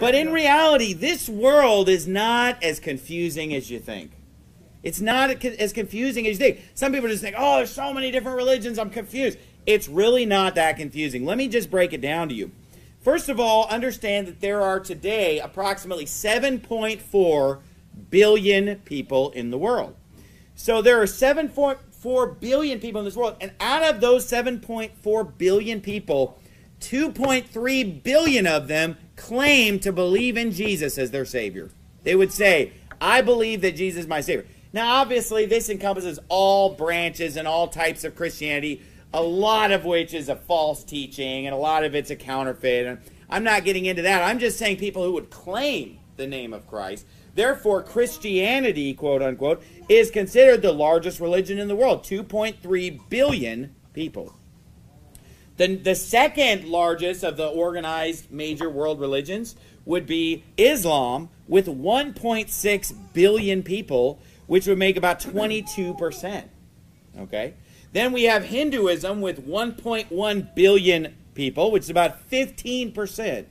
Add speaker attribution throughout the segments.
Speaker 1: But in reality, this world is not as confusing as you think. It's not as confusing as you think. Some people just think, oh, there's so many different religions, I'm confused. It's really not that confusing. Let me just break it down to you. First of all, understand that there are today approximately 7.4 billion people in the world. So there are 7.4 billion people in this world, and out of those 7.4 billion people, 2.3 billion of them claim to believe in Jesus as their Savior. They would say, I believe that Jesus is my Savior. Now, obviously, this encompasses all branches and all types of Christianity, a lot of which is a false teaching, and a lot of it's a counterfeit. And I'm not getting into that. I'm just saying people who would claim the name of Christ. Therefore, Christianity, quote unquote, is considered the largest religion in the world 2.3 billion people. The, the second largest of the organized major world religions would be Islam with 1.6 billion people, which would make about 22%. Okay? Then we have Hinduism with 1.1 billion people, which is about 15%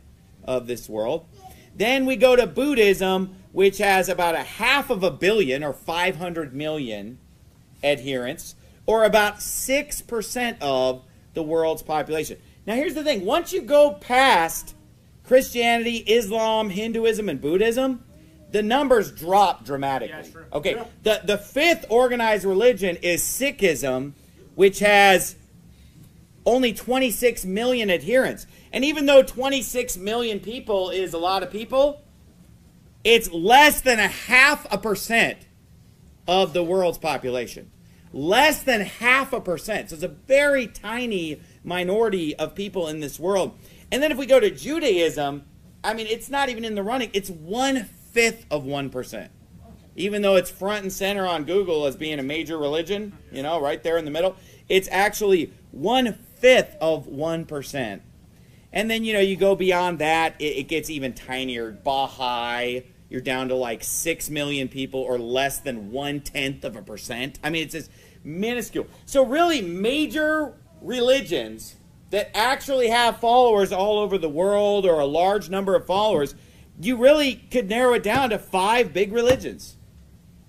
Speaker 1: of this world. Then we go to Buddhism, which has about a half of a billion or 500 million adherents, or about 6% of the world's population. Now, here's the thing once you go past Christianity, Islam, Hinduism, and Buddhism, the numbers drop dramatically.
Speaker 2: Yeah,
Speaker 1: okay,
Speaker 2: yeah.
Speaker 1: the, the fifth organized religion is Sikhism, which has only 26 million adherents. And even though 26 million people is a lot of people, it's less than a half a percent of the world's population. Less than half a percent. So it's a very tiny minority of people in this world. And then if we go to Judaism, I mean, it's not even in the running. It's one fifth of 1%. Even though it's front and center on Google as being a major religion, you know, right there in the middle, it's actually one fifth of 1%. And then, you know, you go beyond that, it, it gets even tinier. Baha'i, you're down to like 6 million people or less than one tenth of a percent. I mean, it's just minuscule. So, really, major religions that actually have followers all over the world or a large number of followers, you really could narrow it down to five big religions.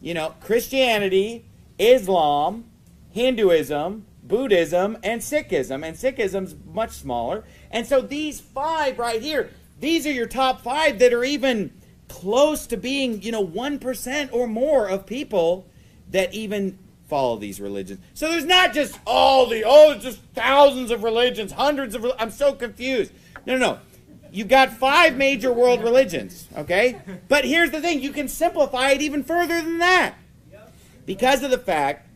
Speaker 1: You know, Christianity, Islam, Hinduism, Buddhism, and Sikhism. And Sikhism's much smaller. And so these five right here, these are your top five that are even close to being, you know, 1% or more of people that even follow these religions. So there's not just all the, oh, it's just thousands of religions, hundreds of, I'm so confused. No, no, no. You've got five major world religions, okay? But here's the thing, you can simplify it even further than that. Because of the fact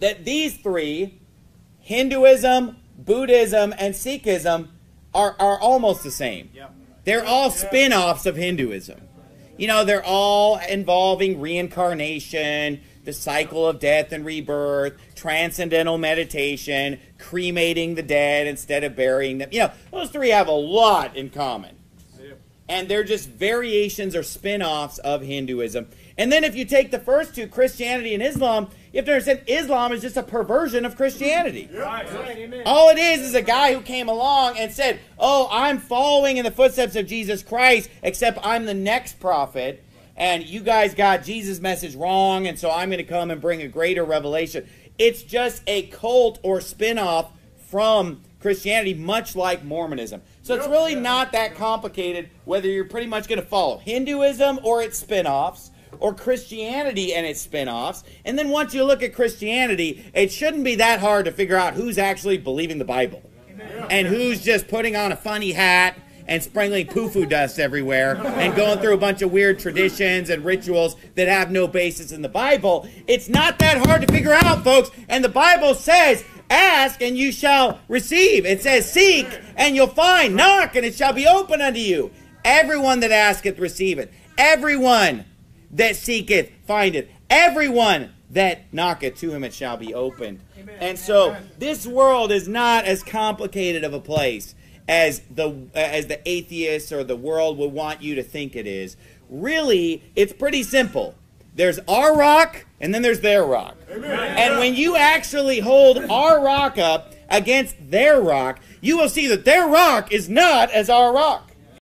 Speaker 1: that these three, Hinduism, Buddhism, and Sikhism, are, are almost the same. They're all spin offs of Hinduism. You know, they're all involving reincarnation, the cycle of death and rebirth, transcendental meditation, cremating the dead instead of burying them. You know, those three have a lot in common. And they're just variations or spin offs of Hinduism. And then if you take the first two, Christianity and Islam, you have to understand Islam is just a perversion of Christianity.
Speaker 2: Right, right.
Speaker 1: All it is is a guy who came along and said, Oh, I'm following in the footsteps of Jesus Christ, except I'm the next prophet, and you guys got Jesus' message wrong, and so I'm going to come and bring a greater revelation. It's just a cult or spin off from Christianity, much like Mormonism. So it's really not that complicated whether you're pretty much going to follow Hinduism or its spin offs or Christianity and its spin offs. And then once you look at Christianity, it shouldn't be that hard to figure out who's actually believing the Bible and who's just putting on a funny hat and sprinkling poo-foo dust everywhere and going through a bunch of weird traditions and rituals that have no basis in the Bible. It's not that hard to figure out, folks. And the Bible says, ask and you shall receive. It says, seek and you'll find. Knock and it shall be open unto you. Everyone that asketh, receiveth. Everyone that seeketh, findeth. Everyone that knocketh, to him it shall be opened. And so this world is not as complicated of a place as the as the atheists or the world would want you to think it is. Really, it's pretty simple. There's our rock and then there's their rock. And when you actually hold our rock up against their rock, you will see that their rock is not as our rock.